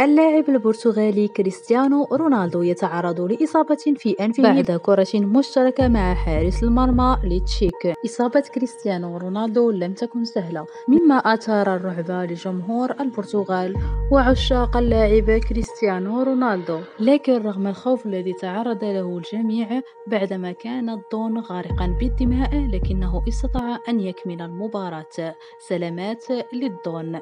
اللاعب البرتغالي كريستيانو رونالدو يتعرض لإصابة في أنفه بعد كرة مشتركة مع حارس المرمى لتشيك إصابة كريستيانو رونالدو لم تكن سهلة مما أثار الرعب لجمهور البرتغال وعشاق اللاعب كريستيانو رونالدو. لكن رغم الخوف الذي تعرض له الجميع بعدما كان الدون غارقا بالدماء لكنه استطاع أن يكمل المباراة. سلامات للدون